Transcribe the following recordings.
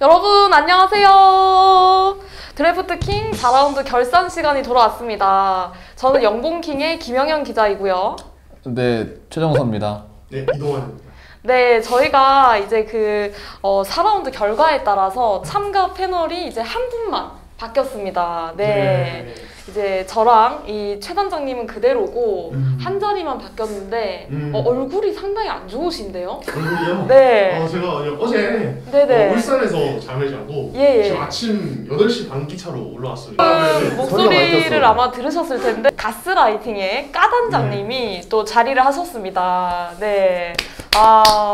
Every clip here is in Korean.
여러분 안녕하세요. 드래프트 킹 4라운드 결산 시간이 돌아왔습니다. 저는 영봉킹의 김영현 기자이고요. 네, 최정서입니다. 네, 이동환입니다. 네, 저희가 이제 그 어, 4라운드 결과에 따라서 참가 패널이 이제 한 분만 바뀌었습니다. 네. 이제 저랑 이 최 단장님은 그대로고 음. 한 자리만 바뀌었는데 음. 어, 얼굴이 상당히 안 좋으신데요? 얼굴이요? 네. 어, 제가 어제 네네. 어, 울산에서 잠을 자고 예, 예. 지금 아침 8시 반 기차로 올라왔어요. 그 네. 목소리를 많이 아마 들으셨을 텐데 가스라이팅의 까 단장님이 또 자리를 하셨습니다. 네. 아,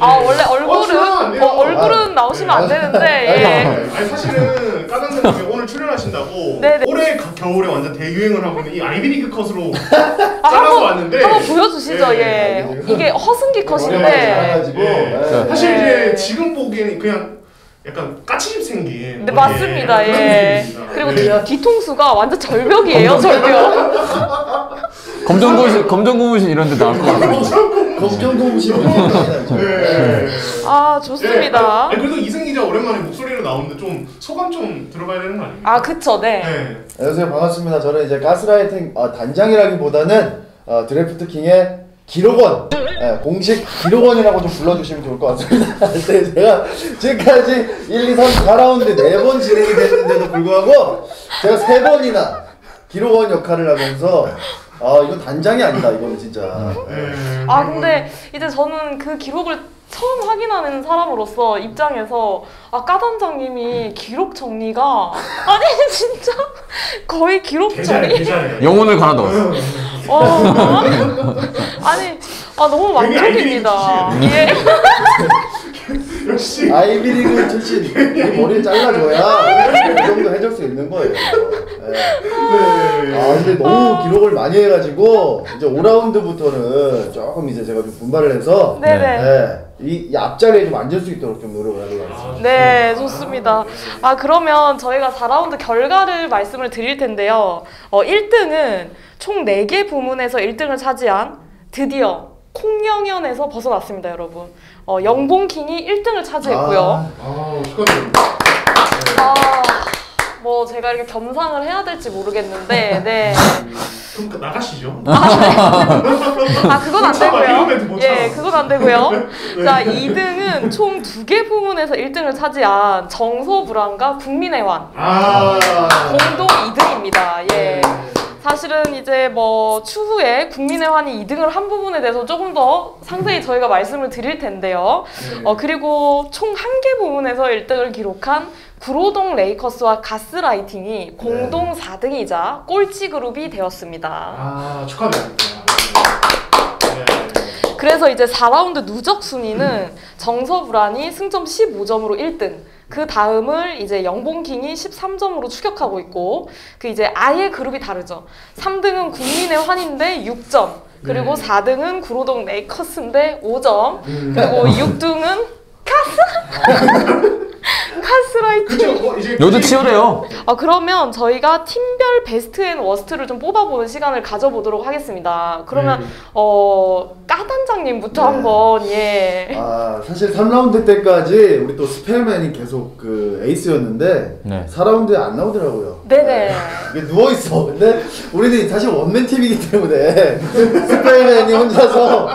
아 네. 원래 어, 얼굴은 돼요. 어, 얼굴은 아, 나오시면 안 네. 되는데 예. 아니 사실은 까단장님이 오늘 출연하신다고 네 네. 올해 가- 겨울에 완전 대유행을 하고 있는 이 아이비리그 컷으로 아, 잘라서 한번 왔는데 한번 보여주시죠. 네, 예. 아이비리그. 이게 허승기 컷인데. 잘라가지고 예. 네. 사실 네. 이제 지금 보기에는 그냥 약간 까치집 생긴 네 맞습니다. 예. 그리고 네. 뒤, 뒤통수가 완전 절벽이에요. 절벽. 검정 고무신, 검정 고무신 이런 데 나올 것 같아요. 검정 고무신 네. 아 네, 좋습니다. 아니, 그래도 이승 기자 오랜만에 목소리로 나오는데 좀 소감 좀 들어봐야 되는 거 아닙니까? 아 그쵸 네. 네. 안녕하세요 반갑습니다 저는 이제 가스라이팅 어, 단장이라기보다는 어, 드래프트 킹의 기록원 예, 공식 기록원이라고 좀 불러주시면 좋을 것 같습니다 네, 제가 지금까지 1, 2, 3, 4라운드 4번 진행이 됐는데도 불구하고 제가 3번이나 기록원 역할을 하면서 아 이건 단장이 아니다 이거는 진짜. 네. 아 근데 이제 저는 그 기록을 처음 확인하는 사람으로서 입장에서 아 까단장님이 기록 정리가 아니 진짜? 거의 기록 정리. 영혼을 갈아 넣었어. 어, 아니 아 너무 만족입니다. 예. 역시. 아이비리그 출신. 이 머리를 잘라줘야 이 정도 해줄 수 있는 거예요. 예. 네. 아 근데 너무 기록을 많이 해가지고 이제 5라운드부터는 조금 이제 제가 좀 분발을 해서 네네 네, 이, 이 앞자리에 좀 앉을 수 있도록 좀 노력을 하도록 하겠습니다. 네, 좋습니다. 아, 그러면 저희가 4라운드 결과를 말씀을 드릴 텐데요. 어, 1등은 총 4개 부문에서 1등을 차지한 드디어 콩영연에서 벗어났습니다, 여러분. 어, 영봉킹이 1등을 차지했고요. 아, 아 축하드립니다. 아, 뭐 제가 이렇게 겸상을 해야 될지 모르겠는데, 네. 그럼 그 나가시죠. 아, 그건 안못 참아, 이런 멘트 되고요. 못 예. 그건 안 되고요. 자, 2등은 총 2개 부문에서 1등을 차지한 정서불안과 국민의환. 아 공동 2등입니다. 예. 네. 사실은 이제 뭐 추후에 국민의 환이 2등을 한 부분에 대해서 조금 더 상세히 저희가 말씀을 드릴 텐데요. 네. 어, 그리고 총 한 개 부문에서 1등을 기록한 구로동 레이커스와 가스라이팅이 공동 4등이자 꼴찌 그룹이 되었습니다. 아 축하드립니다. 네. 그래서 이제 4라운드 누적 순위는 정서불안이 승점 15점으로 1등. 그 다음을 이제 영봉킹이 13점으로 추격하고 있고 그 이제 아예 그룹이 다르죠. 3등은 국민의 환인데 6점. 그리고 네. 4등은 구로동 레이커스인데 5점. 음. 그리고 6등은 카스 이제 요즘 굳이- 치열해요. 아 그러면 저희가 팀별 베스트 and 워스트를 좀 뽑아보는 시간을 가져보도록 하겠습니다. 그러면 네. 어 까단장님부터 네. 한번 예. 아 사실 3라운드 때까지 우리 또 스펠맨이 계속 그 에이스였는데 네. 4라운드에 안 나오더라고요. 네네. 이게 누워 있어. 근데 우리는 사실 원맨 팀이기 때문에 스펠맨이 혼자서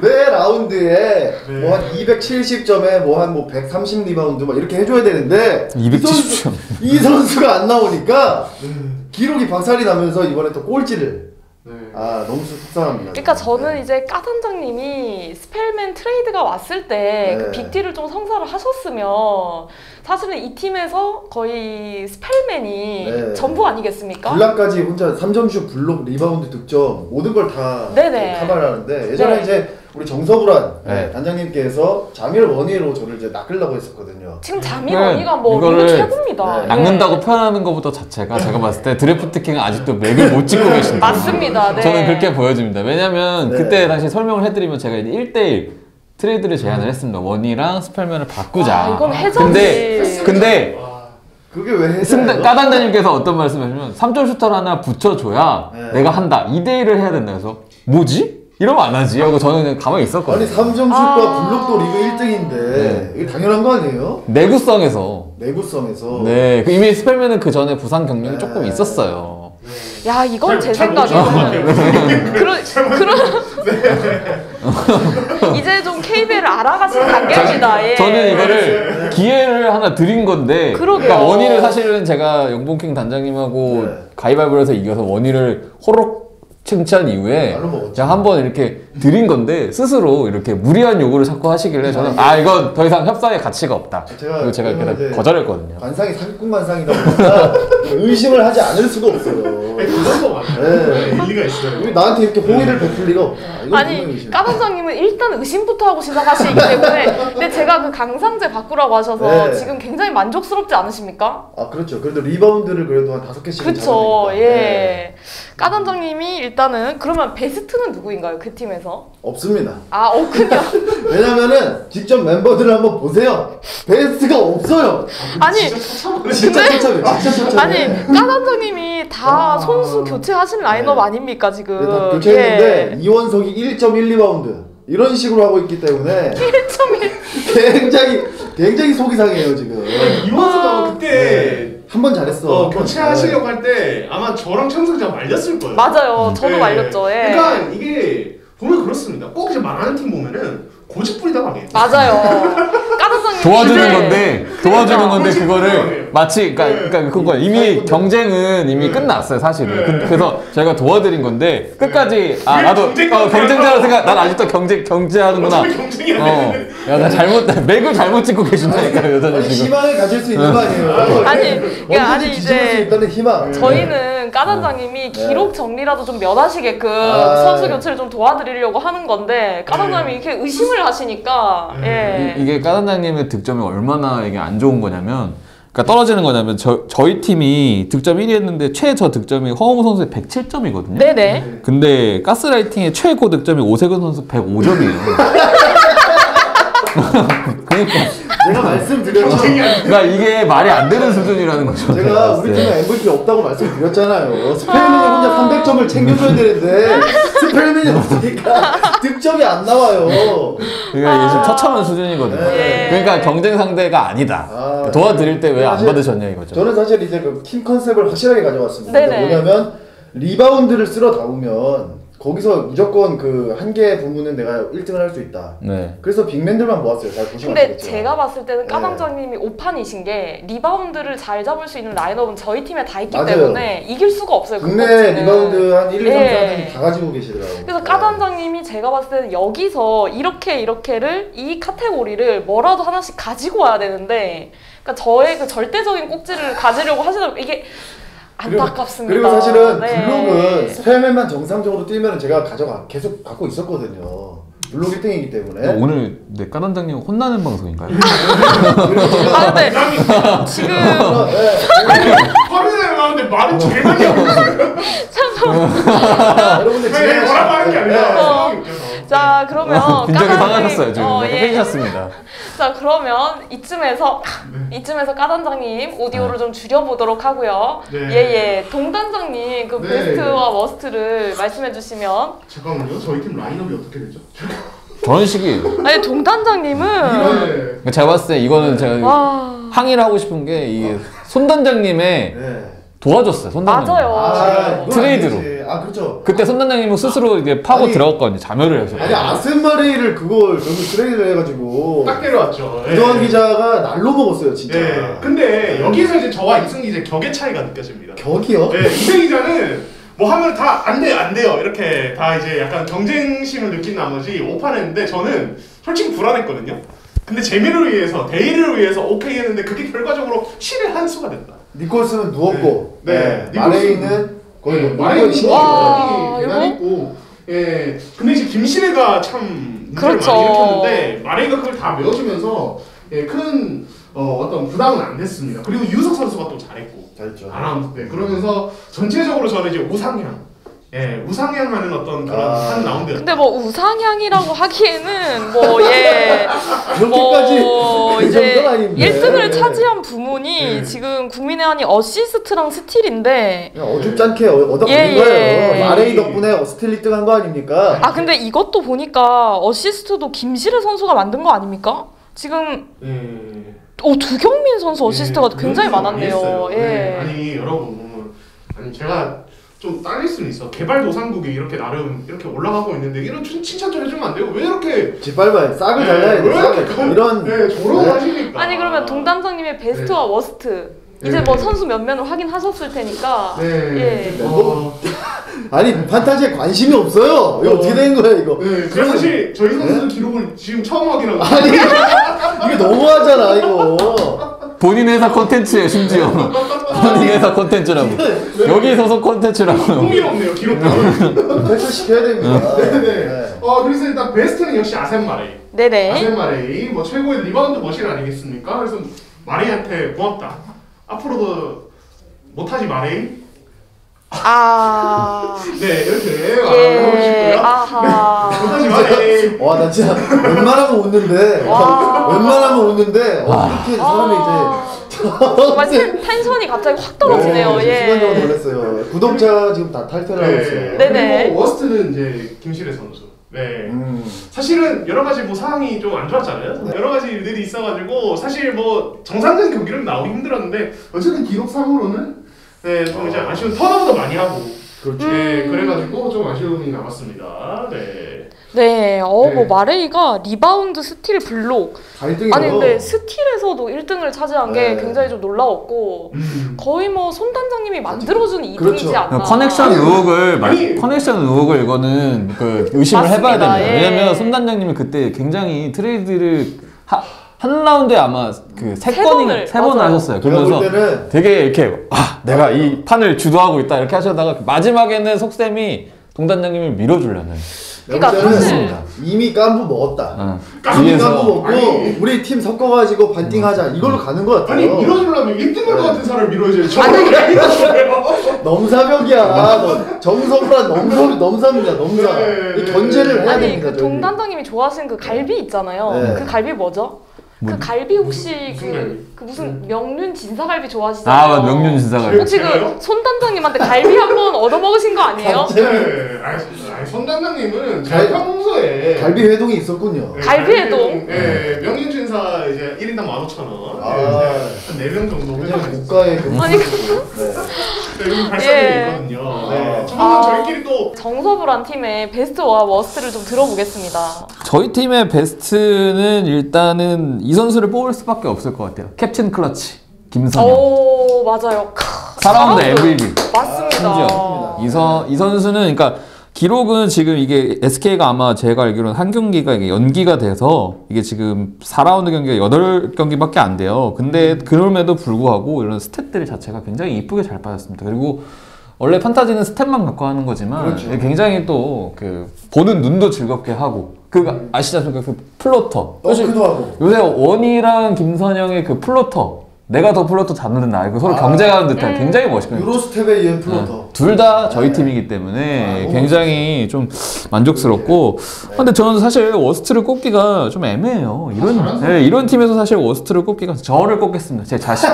매 라운드에 네. 뭐한 270점에 뭐 한 뭐 130 리바운드 막 이렇게 해줘야 되는데 270 점. 이 선수 가 안 나오니까 음. 기록이 박살이 나면서 이번에 또 꼴찌를 네. 아 너무 속상합니다. 그러니까 저는 이제 까단장님이 스펠맨 트레이드가 왔을 때그 네. 빅딜을 좀 성사를 하셨으면 사실은 이 팀에서 거의 스펠맨이 네. 전부 아니겠습니까? 블락까지 혼자 3점슛, 블록, 리바운드, 득점 모든 걸다 네네. 카바를 하는데 예전에 네. 이제 우리 정서불안 네. 단장님께서 자밀 워니로 저를 이제 낚으려고 했었거든요. 지금 자밀 네, 워니가 뭐 이거를 이거 최고입니다. 네. 낚는다고 표현하는 것부터 자체가 제가 봤을 때 드래프트 킹은 아직도 맥을 못 짚고 계신다. 맞습니다. 네. 저는 그렇게 보여집니다. 왜냐면 네. 그때 당시 설명을 해드리면 제가 이제 1대1 트레이드를 제안을 했습니다. 워니랑 스펠맨을 바꾸자. 아, 이건 해줘야지. 근데 근데 와. 그게 왜 까단장님께서 어떤 말씀을 하시면 3점 슈터를 하나 붙여줘야 네. 내가 한다. 2대1을 해야 된다. 그래서 뭐지? 이러면 안 하지 하고 저는 그냥 가만히 있었거든요. 아니 3점슛과 아. 블록도 리그 1등인데 네. 이게 당연한 거 아니에요? 내구성에서 내구성에서 네, 그 이미 스펠맨은 그 전에 부상 경력이 네. 조금 있었어요. 야 이건 제 생각에는. 그런 그런 이제 좀 KBL을 알아가시는 단계입니다. 예. 저는 이거를 기회를 하나 드린 건데, 그러게요. 그러니까 원희를 사실은 제가 영봉킹 단장님하고 네. 가위바위보를 해서 이겨서 원희를 호록 칭찬 이후에. 제가 한 번 이렇게 드린 건데 스스로 이렇게 무리한 요구를 자꾸 하시길래 저는 아 이건 더 이상 협상의 가치가 없다. 제가 그리고 제가 이렇게 거절했거든요. 관상이 사기꾼 관상이다 보니까 의심을 하지 않을 수가 없어요. 그런 거 맞아요. 네. 네, 일리가 있어요. 나한테 이렇게 호의를 베풀 리가 없다. 이건 분명히 아니 의심. 까단장님은 일단 의심부터 하고 시작하시기 때문에 근데 제가 그 강상재 바꾸라고 하셔서 네. 지금 굉장히 만족스럽지 않으십니까? 아 그렇죠. 그래도 리바운드를 그래도 한 다섯 개씩은 그쵸 잡아내니까. 네. 예 까단장님이 일단은 그러면 베스트는 누구인가요 그 팀에서? 없습니다. 아 없군요 왜냐면은 직접 멤버들을 한번 보세요. 베스트가 없어요. 아니 진짜 근데- 처참해. 진짜 처참해. 아니 까단장님이 다 아. 선수 교체하신 라인업 네. 아닙니까 지금 네, 다 교체했는데 예. 이원석이 1.1리바운드 이런 식으로 하고 있기 때문에 1.1 굉장히 굉장히 속이 상해요 지금. 이원수가 그때 한 번 잘했어. 어. 교체하시려고 할 때 아마 저랑 청승자가 말렸을 거예요. 맞아요 저도 네. 말렸죠 예. 그러니까 이게 보면 그렇습니다. 꼭 이제 말하는 팀 보면은 고집부리다 가게. 맞아요 까단장님 도와주는 건데 도와주는 건데 그러니까. 그거를 마치 그러니까 네. 그러니까 그거 이미 경쟁은 이미 네. 끝났어요 사실은 네. 근- 그래서 제가 도와드린 건데 끝까지 아왜 나도 경쟁 어, 경쟁자라 생각 난 아직도 경쟁 경제하는구나 어차피 경쟁이 안 되는데. 어야나 잘못 맥을 잘못 찍고 계신다니까 아니, 지금 희망을 가질 수 있는 거 아니에요. 아니, 그러니까 아니, 이제 수 있다는 희망. 저희는 까단장님이 네. 기록 정리라도 좀 면하시게끔 아, 선수 네. 교체를 좀 도와드리려고 하는 건데 까단장님이 이렇게 의심을 하시니까 예. 이- 이게 까단장님의 득점이 얼마나 이게 안 좋은 거냐면 그러니까 떨어지는 거냐면 저, 저희 팀이 득점 1위 했는데 최저 득점이 허웅 선수의 107점이거든요 네네. 근데 가스라이팅의 최고 득점이 오세근 선수 105점이에요 그러니까 제가 말씀드렸죠. 그러니까 이게 말이 안 되는 수준이라는 거죠. 제가 우리 팀에 MVP 없다고 말씀드렸잖아요. 스펠맨이 혼자 300점을 챙겨줘야 되는데 스펠맨이 없으니까 득점이 안 나와요. 그러니까 이게 지금 처참한 수준이거든요. 예. 그러니까 경쟁 상대가 아니다. 아, 도와드릴 때 왜 안 사실 받으셨냐 이거죠. 저는 사실 이제 그 팀 컨셉을 확실하게 가져왔습니다. 네네. 그러니까 뭐냐면 리바운드를 쓸어 담으면 거기서 무조건 그 한 개 부문은 내가 1등을 할 수 있다. 네. 그래서 빅맨들만 모았어요. 잘 보시면 근데 아시겠지만. 제가 봤을 때는 네. 까당장님이 오판이신 게 리바운드를 잘 잡을 수 있는 라인업은 저희 팀에 다 있기 맞아요. 때문에 이길 수가 없어요. 그 국내 코치는. 리바운드 한 1, 2, 3, 4등 예. 다 가지고 계시더라고요. 그래서 까단장님이 제가 봤을 때는 여기서 이렇게 이렇게를 이 카테고리를 뭐라도 하나씩 가지고 와야 되는데 그러니까 저의 그 절대적인 꼭지를 가지려고 하시다 이게 안타깝습니다. 그리고 사실은 네. 블록은 스펠맨만 정상적으로 뛰면 제가 가져가 계속 갖고 있었거든요. 블록 1등이기 때문에. 오늘 내 까단장님 혼나는 방송인가요? 아 근데 지금 어, 네. 화면에 나오는데 말은 제일 많이 하고 있어요. 여러분들 왜 네, 뭐라고 하는 게 네. 아니라 어. 상황이 웃겨서. 자 그러면 빈정이 까단장님- 상하셨어요 지금. 어, 예. 삐지셨습니다. 자 그러면 이쯤에서 이쯤에서 까단장님 오디오를 좀 줄여보도록 하고요. 네. 예예 동단장님 그 네. 베스트와 워스트를 말씀해주시면 잠깐만요. 저희 팀 라인업이 어떻게 되죠? 저런 식이 아니 동단장님은 네. 제가 봤을 때 이거는 제가 와 항의를 하고 싶은 게 이게 손단장님의 네. 도와줬어요. 손단장님. 맞아요. 아, 이건 트레이드로. 아니지. 아 그렇죠. 그때 손단장님은 스스로 이제 파고 아니, 들어갔거든요. 자멸을 해서. 아니 아센마레이를 그걸 결국 트레이드를 해가지고 딱 내려왔죠. 예. 이동환 기자가 날로 먹었어요 진짜. 네. 근데 여기서 이제 저와 이승 기자 격의 차이가 느껴집니다. 격이요? 네, 이승 기자는 뭐 하면 다 안 돼요, 안 돼요. 이렇게 다 이제 약간 경쟁심을 느낀 나머지 오판했는데 저는 솔직히 불안했거든요. 근데 재미를 위해서, 대의를 위해서 오케이 했는데 그게 결과적으로 실의 한 수가 됐다. 니콜스는 누웠고, 네. 네. 네. 마레이는 거의 뭐 마레이 마레이 신기. 와, 대단히 이거? 있고, 예. 근데 이제 김신혜가 참 문제를 그렇죠. 많이 일으켰는데 마레이가 그걸 다 메워주면서 예, 큰 어, 어떤 부담은 안 됐습니다. 그리고 유석 선수가 또 잘했고. 잘했죠. 아나운서 때 그러면서 전체적으로 저는 이제 우상향 예 우상향하는 어떤 그런 아. 한 라운드 근데 뭐 우상향이라고 하기에는 뭐예 뭐 그 이제 정도는 아닌데. 1등을 차지한 부문이 네. 지금 국민의 한이 어시스트랑 스틸인데 않게 얻- 얻어버린 예, 거예요. 예. 마레이 덕분에 스틸 1등한 거 아닙니까? 아 근데 이것도 보니까 어시스트도 김시래 선수가 만든 거 아닙니까? 지금 네. 오 두경민 선수 어시스트가 네, 굉장히 많았네요. 예. 네. 아니 여러분 아니 제가 좀 딸릴 수는 있어. 개발도상국이 이렇게 나름 이렇게 올라가고 있는데 이런 칭- 칭찬 좀 해주면 안 돼요? 왜 이렇게 짓밟아야 싹을 네, 잘라야 왜 돼. 이렇게 싹을. 건- 이런 네, 조롱을 네. 하시니까. 아니 그러면 동단장님의 베스트와 워스트 이제 네. 뭐 선수 면면을 확인하셨을 테니까 네. 예. 어, 아니 판타지에 관심이 없어요. 이거 어. 어떻게 된 거야 이거? 네. 제가 사실 저희 선수 기록을 지금 처음 확인하고 아니 이게 너무하잖아 이거. 본인 회사 콘텐츠예요 심지어 본인 회사 콘텐츠라고 여기 소속 콘텐츠라고 흥미롭네요 기록도. 탈출 시켜야 됩니다. 네네. 어 그래서 일단 베스트는 역시 아셈 마레이. 네네. 아셈 마레이 뭐 최고의 리바운드 머신 아니겠습니까? 그래서 마레이한테 고맙다. 앞으로도 못하지 마레이. 아 네 이렇게 예. 아하. 못하지 마레이. 와나 진짜 웬만하면 웃는데 와. 웬만하면 웃는데 어, 이렇게 사람이 아, 이제 정말 텐, 텐션이 갑자기 확 떨어지네요. 네, 순간적으로 예. 놀랐어요. 구독자 지금 다 탈퇴를 하고 있어요. 네. 네네. 그리고 워스트는 이제 김실애 선수. 네. 음. 사실은 여러 가지 뭐 상황이 좀 안 좋았잖아요. 네. 여러 가지 일들이 있어가지고 사실 뭐 정상적인 경기를 나오기 힘들었는데 어쨌든 기록상으로는 네, 좀 이제 아쉬운 턴오버도 많이 하고 그렇죠. 네, 그래가지고 좀 아쉬움이 남았습니다. 네. 네, 어, 뭐 네. 마레이가 리바운드, 스틸, 블록. 다 1등이요. 아니 근데 스틸에서도 1등을 차지한 게 네. 굉장히 좀 놀라웠고 음. 거의 뭐 손단장님이 만들어준 2등이지 그렇죠. 않나. 커넥션 의혹을 말-. 커넥션 의혹을 이거는 그 의심을 맞습니다. 해봐야 됩니다. 예. 왜냐면 손단장님이 그때 굉장히 트레이드를 하, 한 라운드에 아마 그세세 건이 번을, 세 번을 맞아요. 하셨어요. 그러면서 때는 되게 이렇게 아 내가 이 판을 주도하고 있다 이렇게 하시다가 마지막에는 속셈이 동단장님을 밀어주려는. 그러니까 사실- 이미 깐부 먹었다. 어. 깐부 뒤에서 깐부 먹고 아니. 우리 팀 섞어가지고 반띵하자 이걸로 가는 것 같아요. 아니 밀어주려면 1등할 것 같은 사람을 밀어줘야지. 저 아니, 넘사벽이야. 너 정석이란 넘사 넘사입니다. 넘사. 네, 이 네, 견제를 해야 아니 됩니다. 그 저희는. 동단장님이 좋아하시는 그 갈비 있잖아요. 네. 그 갈비 뭐죠? 그 갈비 혹시 무슨 그, 갈비? 그 무슨 명륜 진사갈비 좋아하시잖아요. 아맞 명륜 진사가 혹시? 그 손단장님한테 갈비 한번 얻어먹으신 거 아니에요? 네. 아니, 손단장님은 갈- 제가 평소에 갈비 회동이 있었군요. 네, 갈비에도? 네, 명륜 진사 이제 1인당 15,000원. 아. 한 4명 정도 굉장히 회장을 고가의 그. 아니, 네. 네, 여기 발사들이 예. 있거든요. 아. 네. 저는 아. 저희끼리 또 정서불안 팀의 베스트와 워스트를 좀 들어보겠습니다. 저희 팀의 베스트는 일단은 이 선수를 뽑을 수밖에 없을 것 같아요. 캡틴 클러치 김선영. 오 맞아요. 크, 4라운드 4라운드. MVP. 맞습니다. 심지어 이, 선, 이 선수는 그러니까 기록은 지금 이게 SK가 아마 제가 알기로는 한 경기가 이게 연기가 돼서 이게 지금 4라운드 경기가 8경기밖에 안 돼요. 근데 그럼에도 불구하고 이런 스탯들 자체가 굉장히 이쁘게 잘 빠졌습니다. 그리고 원래 판타지는 스탯만 갖고 하는 거지만 그렇죠. 굉장히 또 그 보는 눈도 즐겁게 하고 그 아시지 않습니까? 그 플로터. 하고. 요새 원이랑 김선형의 그 플로터 내가 더 플로터 잡는 듯 알고 서로 아. 경쟁하는 듯한 음. 굉장히 멋있거든요. 유로스텝에 이은 플로터. 둘다 저희 팀이기 때문에 아, 굉장히 좀 만족스럽고 근데 저는 사실 워스트를 꼽기가 좀 애매해요 이런 네, 이런 팀에서 사실 워스트를 꼽기가 저를 꼽겠습니다 제 자신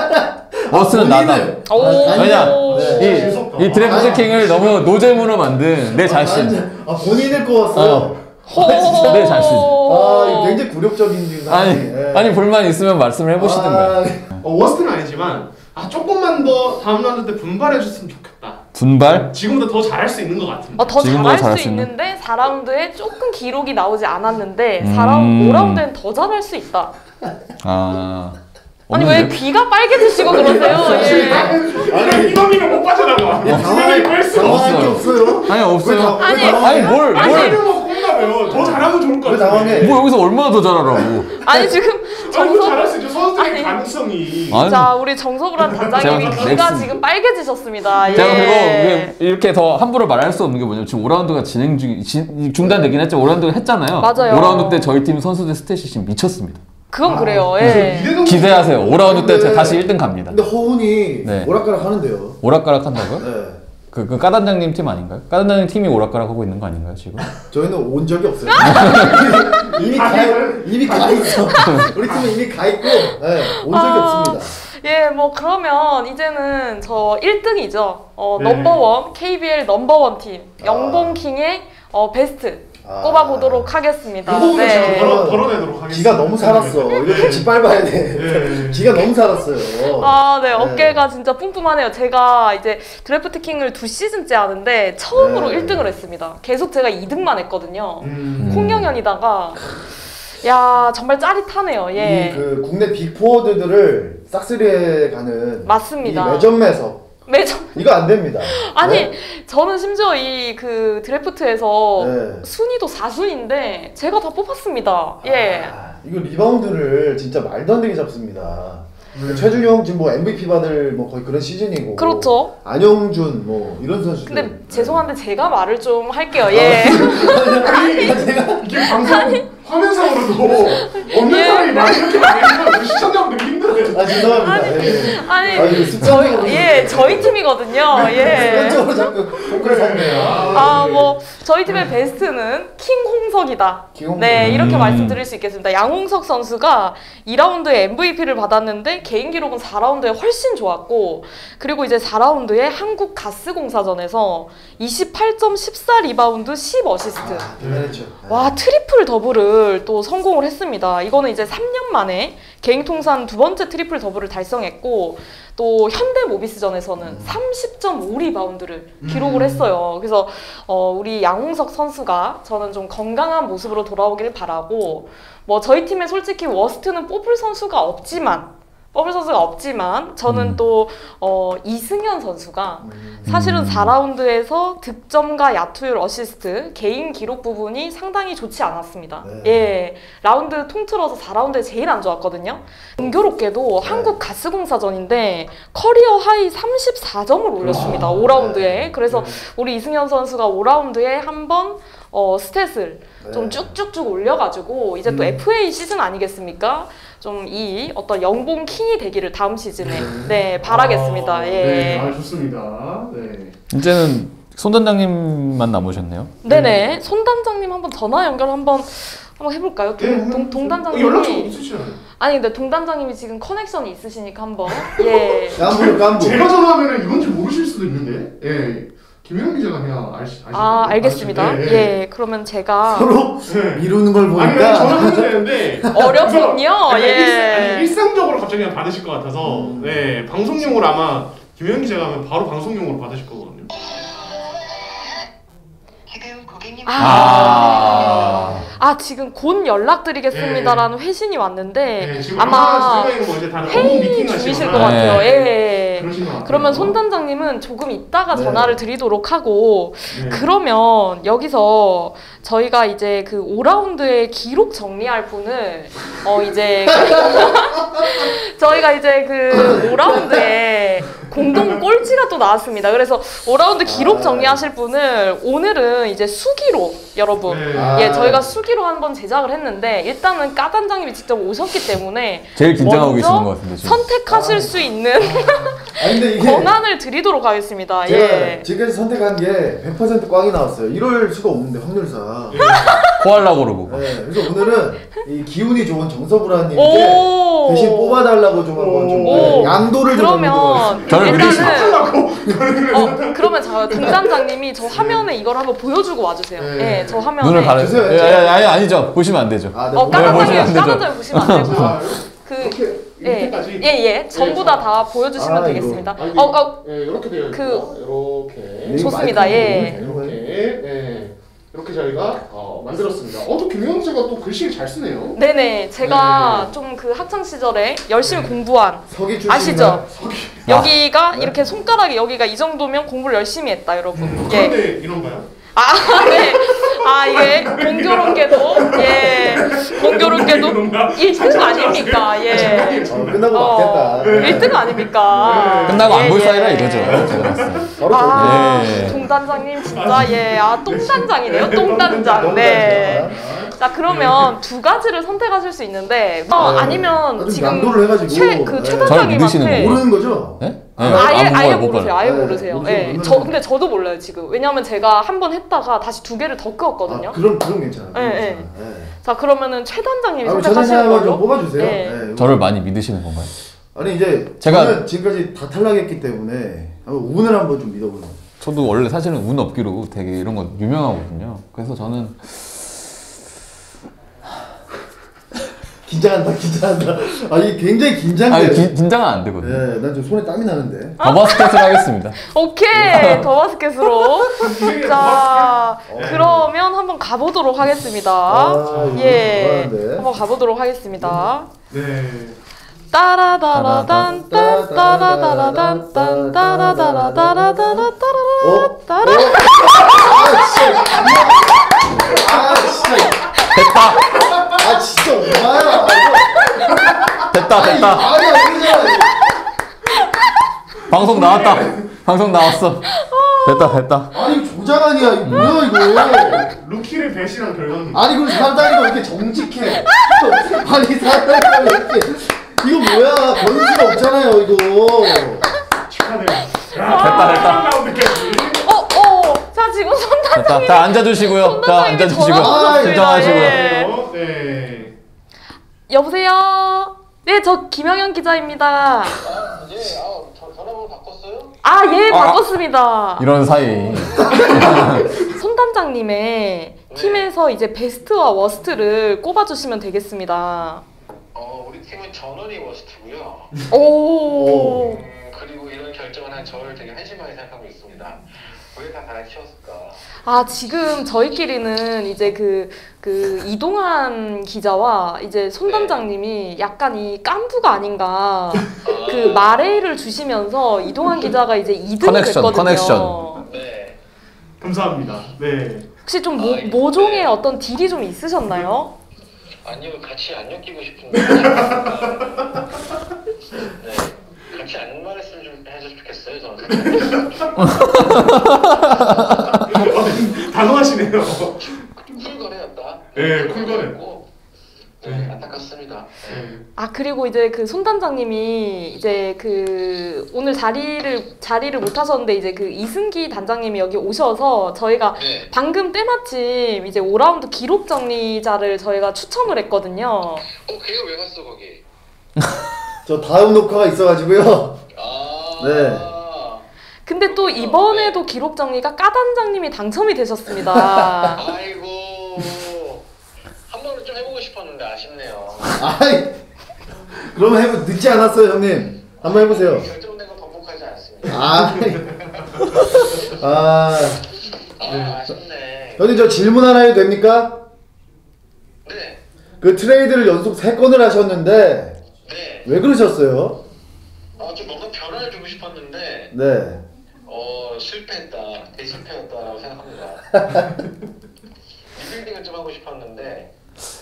워스트는 나다. 오. 아, 왜냐 네. 이, 이 드래프트 아니. 킹을 너무 노잼으로 만든 내 자신 아니, 아 꼽았어요. 어. 호. 내 자신. 아 이거 굉장히 굴욕적인 지금 아니. 예. 아니 불만 있으면 말씀을 해보시든가 아, 어, 워스트는 아니지만 아 조금만 더 다음 라운드 때 분발해 줬으면 좋겠다. 분발 지금보다 더 잘할 수 있는 것 같은데. 어, 더 잘할 잘할 수수 있는? 있는데 4라운드에 조금 기록이 나오지 않았는데 음. 4라운드, 5라운드엔 더 잘할 수 있다. 아 아니 왜? 귀가 빨개지시고 그러세요? 예. 아니 이놈이면 못 빠져나가. 예, 당황할 뺄 수가 당황할 게 없어. 없어요. 아니 없어요 아니, 아니 뭘 아니 뭘뭐더 잘하면 좋을 것왜 같아. 뭐 여기서 얼마나 더 잘하라고 아니 지금 뭐 잘할 정석 수 있죠. 선수들의 아니. 가능성이. 아니 자 우리 정석우란 단장님이 제가 귀가 넥슨- 지금 빨개지셨습니다. 예. 제가 그리고 이렇게 더 함부로 말할 수 없는 게 뭐냐면 지금 5라운드가 진행 중 진- 중단되긴 했죠. 5라운드가 했잖아요. 맞아요. 5라운드 때 저희 팀 선수들 스탯이 지금 미쳤습니다. 그건 그래요. 그래서 예. 기대하세요. 5라운드 때 근데- 제가 다시 1등 갑니다. 근데 허훈이 네. 오락가락 하는데요. 오락가락 한다고요? 네. 그, 그 까단장님 팀 아닌가요? 까단장님 팀이 오락가락 하고 있는 거 아닌가요 지금? 저희는 온 적이 없어요. 이미 가 이미 가 있어. 우리 팀은 이미 가 있고, 네, 온 적이 아. 없습니다. 예, 뭐 그러면 이제는 저 1등이죠. 어, 네. 넘버원 KBL 넘버원 팀 아. 영봉킹의 어, 베스트 아. 꼽아보도록 하겠습니다. 그 부분을 제가 네. 덜어, 덜어내도록 하겠습니다. 기가 너무 살았어. 이거 같이 빨아야 돼. 네. 기가 너무 살았어요. 아, 네, 네. 어깨가 진짜 뿜뿜하네요. 제가 이제 드래프트 킹을 두 시즌째 하는데 처음으로 네. 1등을 했습니다. 계속 제가 2등만 했거든요. 음. 콩영현이다가 야 정말 짜릿하네요. 예, 이 그 국내 빅포워드들을 싹쓸이에 가는 맞습니다. 이 매점 매석 매점 이거 안 됩니다. 아니 네? 저는 심지어 이 그 드래프트에서 네. 순위도 4순인데 제가 다 뽑았습니다. 예. 아, 이거 리바운드를 진짜 말도 안 되게 잡습니다. 네. 최준용 지금 뭐 MVP 받을 뭐 거의 그런 시즌이고. 그렇죠. 안영준 뭐 이런 선수들. 근데 죄송한데 제가 말을 좀 할게요. 예. 아니, 이게 방송 화면상으로도 없는 예. 사람이 막 이렇게 말하면 시청자분들 힘들어요. 아 죄송합니다. 예. 아니 아, 이거 습관적으로 저희 예 저희 팀이거든요. 예. 습관적으로 자꾸 포크를 샀네요. 아, 뭐 저희 팀의 베스트는 킹홍석이다. 킹홍석. 네, 이렇게 음. 말씀드릴 수 있겠습니다. 양홍석 선수가 2라운드에 MVP를 받았는데 개인 기록은 4라운드에 훨씬 좋았고 그리고 이제 4라운드에 한국 가스공사전에서 28.14 리바운드 10 어시스트. 아. 와 트리플 더블 을또 성공을 했습니다. 이거는 이제 3년 만에 개인 통산 두 번째 트리플 더블을 달성했고 또 현대 모비스전에서는 30.5 리바운드를 기록을 했어요. 그래서 어, 우리 양홍석 선수가 저는 좀 건강한 모습으로 돌아오길 바라고 뭐 저희 팀에 솔직히 워스트는 뽑을 선수가 없지만 뽑을 선수가 없지만 저는 음. 또 어, 이승현 선수가 음. 사실은 음. 4라운드에서 득점과 야투율 어시스트 개인 기록 부분이 상당히 좋지 않았습니다. 네. 예. 라운드 통틀어서 4라운드에 제일 안 좋았거든요. 공교롭게도 네. 한국 가스공사전인데 커리어 하이 34점을 올렸습니다. 와. 5라운드에. 네. 그래서 우리 이승현 선수가 5라운드에 한번 어, 스탯을 네. 좀 쭉쭉쭉 올려가지고 이제 또 음. FA 시즌 아니겠습니까? 좀 이 어떤 영봉 킹이 되기를 다음 시즌에 음. 네 바라겠습니다. 아, 예. 네, 아, 좋습니다. 네. 이제는 손 단장님만 남으셨네요. 네네. 손 단장님 한번 전화 연결 한번 한번 해볼까요? 동, 네, 동, 동 어, 단장님이 연락처 없으시나요? 아니 근데 동 단장님이 지금 커넥션이 있으시니까 한번 예. 깐부 깐부. 제가 전화하면 이건지 모르실 수도 있는데, 예. 김현웅 기자가 그냥 아시, 아시 아 알겠습니다. 네, 예. 그러면 제가 서로 네. 미루는 걸 아니, 보니까 전화하면 되는데 어렵군요. 예. 일, 아니, 일상적으로 갑자기 그냥 받으실 것 같아서 음. 네 방송용으로 아마 김현 기자가 하면 바로 방송용으로 받으실 거거든요. 지금 고객님 아. 아 지금 곧 연락드리겠습니다라는 회신이 왔는데 네, 지금 아마 지금 뭐 회의 중이실 것 같아요. 예. 그러면 손 단장님은 조금 이따가 네. 전화를 드리도록 하고 네. 그러면 여기서 저희가 이제 그 5라운드의 기록 정리할 분을 어 이제 저희가 이제 그 5라운드에 공동 꼴찌가 또 나왔습니다. 그래서 5라운드 기록 정리하실 분을 오늘은 이제 수기로 여러분 네. 아. 예 저희가 수기로 한번 제작을 했는데 일단은 까 단장님이 직접 오셨기 때문에 제일 긴장하고 먼저 계시는 것 같은데 지금. 선택하실 수 있는 아니 근데 이게 권한을 드리도록 하겠습니다. 제가 예. 지금까지 선택한 게 100% 꽝이 나왔어요. 이럴 수가 없는데 확률상. 코알라 고르고. 네, 그래서 오늘은 이 기운이 좋은 정서불안님께 오. 대신 뽑아달라고 좀 한번 좀 오. 네, 양도를 좀 그러면 저를 일단은 어 그러면 자 동단장님이 저 화면에 이걸 한번 보여주고 와주세요. 네. 예, 저 화면에 눈을 가려. 주세요. 예, 예, 아니 아니죠. 보시면 안 되죠. 아, 네, 어 뭐- 네, 보시면 안 되죠. 까단장님 보시면 안 되고 자, 그 이렇게 예, 이렇게까지 예, 예. 전부 다 다 보여주시면 아, 되겠습니다. 아, 이게- 어, 어, 예, 이렇게 되어 그- 있고 이렇게 좋습니다. 예. 거예요? 이렇게 예. 이렇게 저희가 어, 만들었습니다. 어, 또 김영 씨가 또 글씨를 잘 쓰네요. 네네. 제가 네. 좀그 학창 시절에 열심히 공부한 서기 출신이나 아시죠? 서기. 여기가 이렇게 손가락이 여기가 이 정도면 공부를 열심히 했다, 여러분. 예. 그런데 이런가요? 아, 네. 아, 이게 공교롭게도 예. 공교롭게도 1등 아닙니까? 예. 어, 끝나고 어, 맞겠다. 네. 1등 아닙니까? 끝나고 안 볼 예, 사이라 예. 이거죠. 제가 봤을 때. 바로 아, 예. 동단장님 진짜 예, 아 똥단장이네요, 똥단장. 네. 자 그러면 두 가지를 선택하실 수 있는데 어, 네. 아니면 지금 양도를 해가지고 최그 네. 최 저를 믿으시는 단장님한테 거예요? 모르는 거죠? 예? 네? 아예 안 아예 못 모르세요. 봐요. 아예 네, 모르세요. 모르세요. 예. 모르는 저 거. 근데 저도 몰라요 지금. 왜냐면 제가 한 번 했다가 다시 두 개를 더 끄었거든요. 아, 그럼 그럼 괜찮아요. 예, 예. 네. 자 그러면은 최 단장님이 아, 그럼 선택하시는 걸로. 좀 뽑아주세요. 네. 네. 저를 많이 믿으시는 건가요? 아, 아니 이제 제가- 저는 지금까지 다 탈락했기 때문에 한번 운을 한번 좀 믿어보는. 저도 원래 사실은 운 없기로 되게 이런 거 유명하거든요. 그래서 저는 긴장한다, 긴장한다. 아 이게 굉장히 긴장돼. 아니 기- 긴장은 안 되거든요. 네, 난좀 손에 땀이 나는데. 더바스켓을 하겠습니다. 오케이 더바스켓으로 자 네. 그러면 한번 가보도록 하겠습니다. 아, 예. 한번 가보도록 하겠습니다. 네. 따라다라단 딴 따라다라단 딴 따라다라다라다라 어? 따라 아 진짜. 아 진짜. 됐다, 아 진짜 얼마야. 됐다, 아니 됐다. 말이 안 되잖아. 방송 나왔다. 방송 나왔어. 됐다, 됐다. 아니 조작 아니야 이거 뭐야 이거. 루키를 배신한 결과입니다. 아니 그럼 사람들이 왜 이렇게 정직해? 아니 사람들이 왜 이렇게 이거 뭐야 변수가 없잖아요 이거. 축하드려요. 됐다, 됐다. 라운드까지. 어어 자 지금 손단 됐다. 자 앉아주시고요. 자 앉아주시고 전화 아, 긴장하시고. 예. 어, 네. 여보세요 네 저 김영현 기자입니다. 예, 아, 저 전화번호 바꿨어요? 아 예 아. 바꿨습니다. 이런 사이. 손단장님의 팀에서 이제 베스트와 워스트를 꼽아주시면 되겠습니다. 어, 우리 팀은 전원이 워스트고요. 오. 음, 그리고 이런 결정을 한 저를 되게 한심하게 생각하고 있습니다. 키웠을까? 아 지금 저희끼리는 이제 그, 그 이동환 기자와 이제 손단장님이 약간 이 깐부가 아닌가 그 마레이를 주시면서 이동환 기자가 이제 2등이 커넥션, 됐거든요. 커넥션. 네. 감사합니다. 네. 혹시 좀 모, 아, 네. 모종의 어떤 딜이 좀 있으셨나요? 아니요, 같이 안 엮이고 싶은데. 네. 같이 안 말했으면 좀 해줬으면 좋겠어요, 저는. 단호하시네요. 쿨거래였다. 네, 쿨거래. 네, 네. 안타깝습니다. 네. 네. 아 그리고 이제 그 손단장님이 이제 그 오늘 자리를 자리를 못 하셨는데 이제 그 이승기 단장님이 여기 오셔서 저희가 네. 방금 때마침 이제 5라운드 기록 정리자를 저희가 추첨을 했거든요. 어, 걔가 왜 갔어, 거기? 저 다음 녹화가 있어가지고요. 아. 네. 근데 또 이번에도 기록 정리가 까 단장님이 당첨이 되셨습니다. 아이고. 한 번은 좀 해보고 싶었는데 아쉽네요. 아이 그러면 해보 늦지 않았어요 형님. 한번 해보세요. 결정된 건 번복하지 않습니다. 아. 아. 아, 아쉽네. 형님 저 질문 하나 해도 됩니까? 네. 그 트레이드를 연속 세 건을 하셨는데 네. 왜 그러셨어요? 아, 좀 뭔가 변화를 주고 싶었는데, 네. 어, 실패했다. 대실패였다라고 생각합니다. 리빌딩을 좀 하고 싶었는데,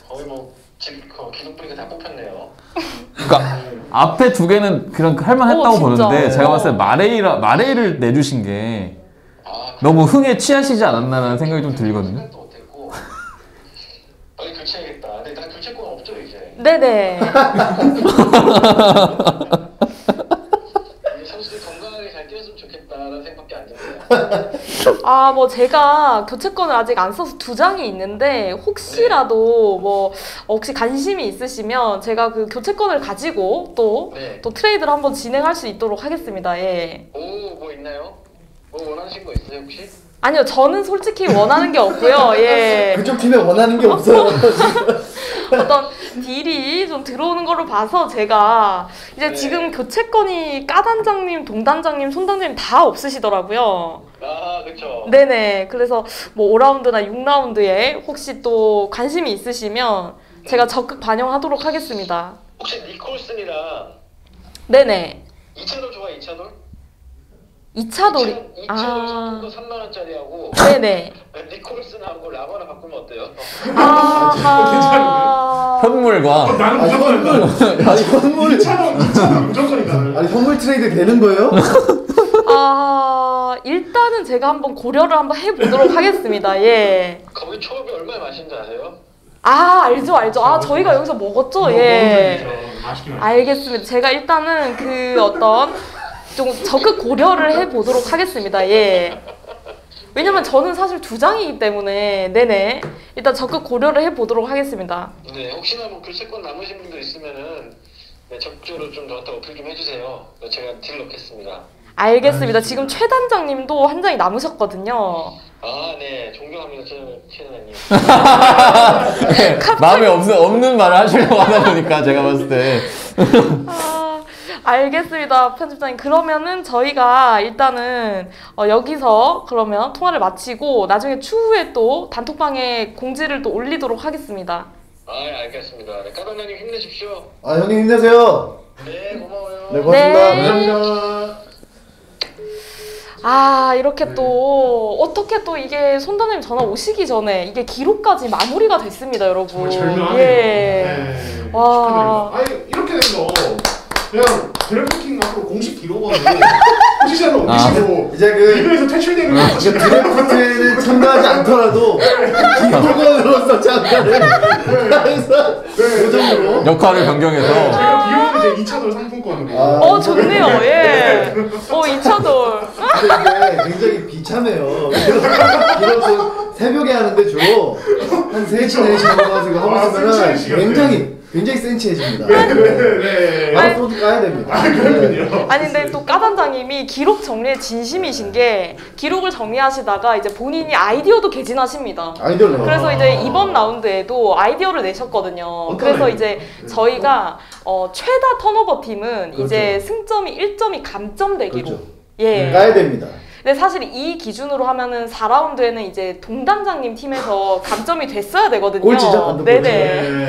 거의 뭐, 집, 그 기둥뿌리가 다 뽑혔네요. 그러니까 앞에 두 개는 그런 할만했다고 어, 진짜. 보는데 제가 봤을 때 어. 마레이라 마레이를 내주신 게 아, 너무 흥에 취하시지 않았나라는 생각이 좀 들거든요. 생각도 못했고, 빨리 교체해야겠다. 근데 나 교체권 없죠, 이제. 네네. 이 선수들이 건강하게 잘 뛰었으면 좋겠다라는 생각밖에 안 듭니다. 아뭐 제가 교체권을 아직 안 써서 두 장이 있는데 혹시라도 뭐 어, 혹시 관심이 있으시면 제가 그 교체권을 가지고 또 네. 또 트레이드를 한번 진행할 수 있도록 하겠습니다. 예. 오, 뭐 있나요? 뭐 원하시는 거 있으세요, 혹시? 아니요, 저는 솔직히 원하는 게 없고요. 예. 그쪽 팀에 원하는 게 없어요. 어떤 딜이 좀 들어오는 거를 봐서 제가 이제 네. 지금 교체권이 까단장님, 동단장님, 손단장님 다 없으시더라고요. 아, 그쵸. 네네. 그래서 뭐 5라운드나 6라운드에 혹시 또 관심이 있으시면 제가 적극 반영하도록 하겠습니다. 혹시 니콜슨이랑 네네. 2차돌 좋아, 2차돌? 2차 돌이. 2차돌 아. 상품도 3만 원짜리하고 네네. 니콜슨하고 라바나 바꾸면 어때요? 아. 현물과 나는 아니 무조건 선물. 아니 선물. 2차도 2차도 무조건이다. 아니 선물 트레이드 되는 거예요? 아, 일단은 제가 한번 고려를 한번 해보도록 하겠습니다. 예. 거기 초밥이 얼마나 맛있는지 아세요? 아, 알죠, 알죠. 아, 저희가 여기서 먹었죠? 예. 맛있게 맛있게. 알겠습니다. 제가 일단은 그 어떤 좀 적극 고려를 해보도록 하겠습니다. 예. 왜냐면 저는 사실 두 장이기 때문에, 네네. 일단 적극 고려를 해보도록 하겠습니다. 네, 혹시나 뭐 교체권 남으신 분들 있으면은 네, 적극적으로 좀 저한테 어필 좀 해주세요. 네, 제가 딜 넣겠습니다. 알겠습니다. 지금 최 단장님도 한 장이 남으셨거든요. 아, 네, 존경합니다, 최, 최단님. 마음에 없, 없는 말을 하시려고 하다 보니까 제가 봤을 때 아, 알겠습니다, 편집장님. 그러면은 저희가 일단은 어, 여기서 그러면 통화를 마치고 나중에 추후에 또 단톡방에 공지를 또 올리도록 하겠습니다. 아, 예, 알겠습니다. 네, 까단장님 힘내십시오. 아 형님 힘내세요. 네, 고마워요. 네 고맙습니다. 네. 감사합니다. 아 이렇게 또 어떻게 또 이게 손단님 전화 오시기 전에 이게 기록까지 마무리가 됐습니다, 여러분. 정말 절묘하네요. 예. 네. 와. 축하드립니다. 아니 이렇게 돼서 그냥 드래프팅 앞으로 공식 기록원을 포지션을 옮기시고 이제 그 리그에서 퇴출되는 거 이제 드래프트에는 참가하지 않더라도 기록원으로서 참가를 항상 그 정도로. 역할을 변경해서. 저희가 비용은 이제 2차돌 상품권으로. 아, 어 좋네요, 예. 어 이차돌. 근데 이게 굉장히 비참해요. 이렇게 새벽에 하는데 주로 한 3시, 4시 넘어가지고 하고 아, 시간대. 굉장히 굉장히 센치해집니다. 네. 바로 소주 까야 됩니다. 아 그렇군요. 아니 근데 또 까단장님이 기록 정리에 진심이신 게 기록을 정리하시다가 이제 본인이 아이디어도 개진하십니다. 아이디어를 내요. 그래서 이제 이번 라운드에도 아이디어를 내셨거든요. 그래서 아이디어? 이제 저희가 어, 최다 턴오버 팀은 그렇죠. 이제 승점이 1점이 감점되기로. 그렇죠. 예. 까야 됩니다. 근데 사실 이 기준으로 하면은 4라운드에는 이제 동단장님 팀에서 감점이 됐어야 되거든요. 꼴찌죠, 완전 네네. 네.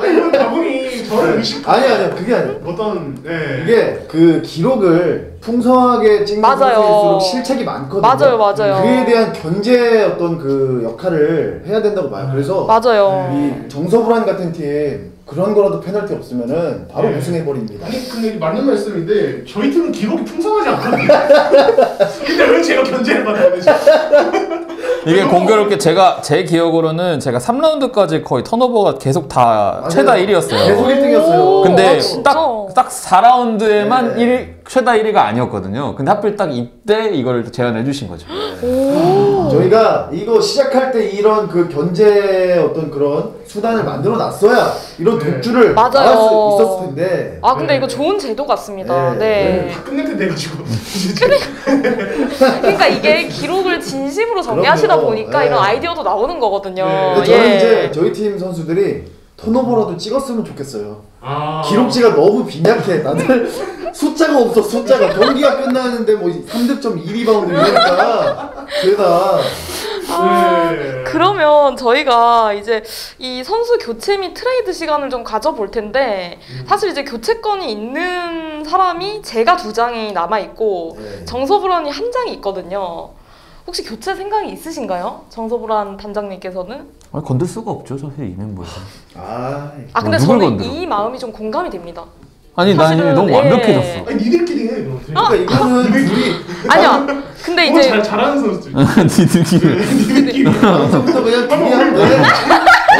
아니 이건 다분히 저를 의식. 아니 아니요 그게 아니에요. 어떤 네. 이게 그 기록을 풍성하게 찍는 맞아요. 선수일수록 실책이 많거든요. 맞아요, 맞아요. 그에 대한 견제 어떤 그 역할을 해야 된다고 봐요. 그래서 맞아요. 이 정서불안 같은 팀 그런 거라도 페널티 없으면은 바로 네. 우승해 버립니다. 아니 근데 맞는 말씀인데 저희 팀은 기록이 풍성하지 않거든요. 근데 왜 제가 견제를 받아야 되죠? 이게 공교롭게 제가 제 기억으로는 제가 3라운드까지 거의 턴오버가 계속 다 맞아요. 최다 1위였어요. 계속 1등이었어요. 근데 아, 진짜? 딱, 딱 4라운드에만 네. 1위, 최다 1위가 아니었거든요. 근데 하필 딱 이때 이걸 제안해 주신 거죠. 저희가 이거 시작할 때 이런 그 견제 어떤 그런 수단을 만들어 놨어야 이런 네. 독주를 맞아요. 나갈 수 있었을 텐데 아 근데 네. 이거 좋은 제도 같습니다. 네. 네. 다 끝낼 때 돼가지고. 그러니까 이게 기록을 진심으로 정리하시다 그럼요. 보니까 네. 이런 아이디어도 나오는 거거든요. 네. 근데 저는 예. 이제 저희 팀 선수들이 턴오버라도 찍었으면 좋겠어요. 아. 기록지가 너무 빈약해. 다들 숫자가 없어, 숫자가. 경기가 끝나는데 뭐 3득점 2리바운드 이러니까. 죄다. 아, 네. 그러면 저희가 이제 이 선수 교체 및 트레이드 시간을 좀 가져볼 텐데 음. 사실 이제 교체권이 있는 사람이 제가 두 장이 남아 있고 네. 정서불안이 한 장이 있거든요. 혹시 교체 생각이 있으신가요? 정서불안 단장님께서는? 아니, 건들 수가 없죠, 사실 이 멤버에서. 아, 아 근데 어, 누굴 저는 건드려? 이 마음이 좀 공감이 됩니다. 아니, 난 사실은, 이게 너무 예. 완벽해졌어. 아니 니들끼리 해 이거. 아, 그러니까 이거는 둘이 아니야. 근데 이제 잘 잘하는 선수들. 니들끼리. 니들끼리. 방송부터 그냥 둘이.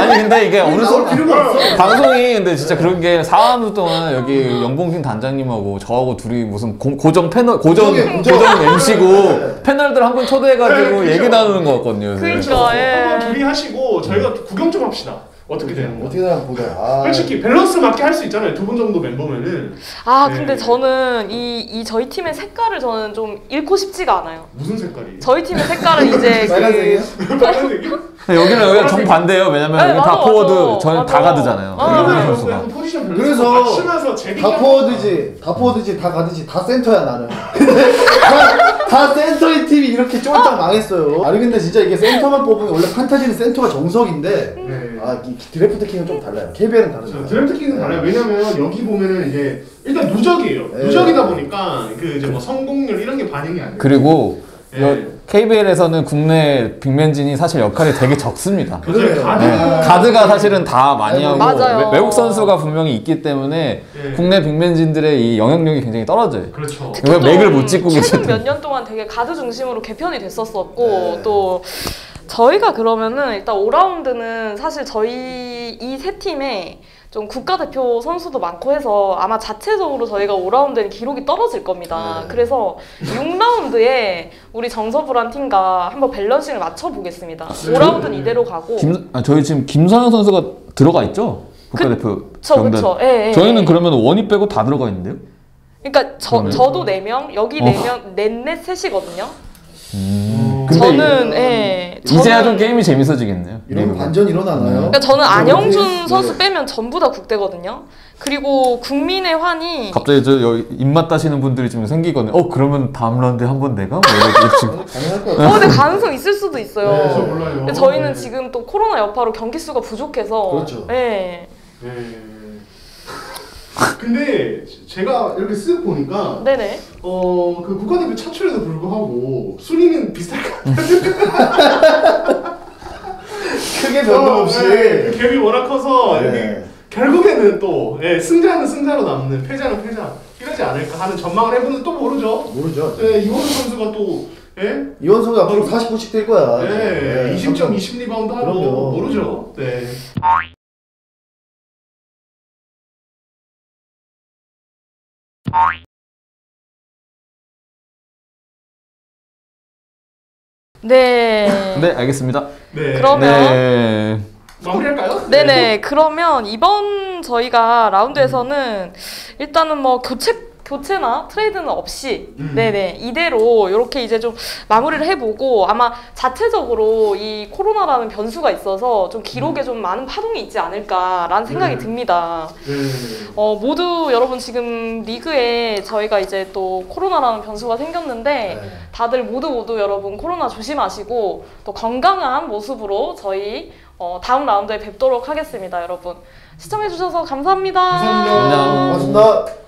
아니, 근데 이게 어느 나올 순간. 필요가 없어. 방송이 근데 진짜 그런 게 4라운드 동안 여기 영봉진 단장님하고 저하고 둘이 무슨 고, 고정 패널 고정 고정이에요, 고정, 고정. MC고 네. 패널들 한번 초대해가지고 네, 얘기 그죠. 나누는 거 같거든요. 요새. 그러니까. 예. 한번 둘이 하시고 저희가 구경 좀 합시다. 어떻게 되는가. 어떻게 되나 보자. 아, 솔직히 밸런스 맞게 할 수 있잖아요. 두 분 정도 멤버면은 아 네. 근데 저는 이, 이 저희 팀의 색깔을 저는 좀 잃고 싶지가 않아요. 무슨 색깔이? 저희 팀의 색깔은 이제 빨간색이요? 그 빨간색이요? 여기는 여기가 정 반대예요. 왜냐면 네, 여기 다 맞아, 포워드. 저는 다 맞아. 가드잖아요. 어. 이런 그러면 선수가. 약간 포지션 밸런스 그래서 맞추면서 재밌게 다 하는 포워드지, 다 포워드지, 다 가드지, 다 센터야 나는. 다, 다 센터의 팀이 이렇게 쫄딱 망했어요. 아니 근데 진짜 이게 센터만 뽑으면 원래 판타지는 센터가 정석인데. 네. 아 이 드래프트 킹은 좀 달라요. KBL은 저 다르죠. 드래프트 킹은 달라요. 왜냐면 여기 보면은 이제 일단 누적이에요. 네. 누적이다 보니까 그 이제 뭐 성공률 이런 게 반영이 안 돼요. 그리고 예. KBL에서는 국내 빅맨진이 사실 역할이 되게 적습니다. 그죠? 그러네요. 가드 네. 가드가 사실은 다 많이 하고 맞아요. 외- 외국 선수가 분명히 있기 때문에 예. 국내 빅맨진들의 이 영향력이 굉장히 떨어져요. 그렇죠. 왜 맥을 못 찍고 최근 계시든. 몇년 동안 되게 가드 중심으로 개편이 됐었었고 네. 또 저희가 그러면은 일단 5라운드는 사실 저희 이 세 팀에 좀 국가대표 선수도 많고 해서 아마 자체적으로 저희가 5라운드는 기록이 떨어질 겁니다. 네. 그래서 6라운드에 우리 정서불안 팀과 한번 balancing을 맞춰보겠습니다. 5라운드는 이대로 가고 김, 아, 저희 지금 김선영 선수가 들어가 있죠? 국가대표 그쵸, 명단. 그쵸. 예, 예, 저희는 예. 그러면 원희 빼고 다 들어가 있는데요? 그러니까 저? 저도 4명, 여기 어. 4명, 넷넷 셋이거든요. 음. 저는 예. 이제야 좀 게임이 재밌어지겠네요. 이런 리그가. 반전 일어나나요? 그러니까 저는 안영준 네. 선수 빼면 전부 다 국대거든요. 그리고 국민의 환이 갑자기 저 여기 입맛 따시는 분들이 좀 생기거든요. 어 그러면 다음 라운드에 한 번 내가 뭐 이렇게 지금 가능할 것 어, 같아요. 근데 가능성 있을 수도 있어요. 네, 저 몰라요. 근데 저희는 네. 지금 또 코로나 여파로 경기 수가 부족해서 그렇죠. 네. 네. 근데 제가 이렇게 쓱 보니까 네네. 어 그 국가대표 차출에도 불구하고 순위는 비슷할 것 같아요. 크게 변동 없이. 네, 그 갭이 워낙 커서 네. 결국에는 또 예, 승자는 승자로 남는 패자는 패자 이러지 않을까 하는 전망을 해보는데 또 모르죠. 모르죠. 네, 이원우 선수가 또 예? 이원석이 앞으로 49씩 될 거야. 네, 20점, 삼성. 20 리바운드 하고 그럼요. 모르죠. 네. 네. 네 알겠습니다. 네. 그러면- 네. 마무리할까요? 네네. 그러면 이번 저희가 라운드에서는 일단은 뭐 교체 교체나 트레이드는 없이 음. 네네 이대로 이렇게 이제 좀 마무리를 해보고 아마 자체적으로 이 코로나라는 변수가 있어서 좀 기록에 좀 많은 파동이 있지 않을까라는 생각이 음. 듭니다. 네. 어, 모두 여러분 지금 리그에 저희가 이제 또 코로나라는 변수가 생겼는데 네. 다들 모두 모두 여러분 코로나 조심하시고 또 건강한 모습으로 저희 어, 다음 라운드에 뵙도록 하겠습니다, 여러분. 시청해주셔서 감사합니다. 감사합니다. 고맙습니다.